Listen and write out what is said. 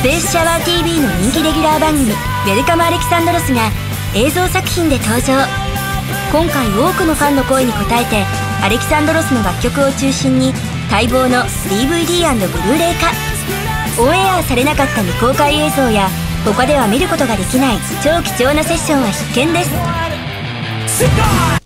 スペースシャワー TV の人気レギュラー番組「ウェルカム・アレキサンドロス」が映像作品で登場。今回多くのファンの声に応えてアレキサンドロスの楽曲を中心に待望の DVD& ブルーレイ化。オンエアされなかった未公開映像や他では見ることができない超貴重なセッションは必見です。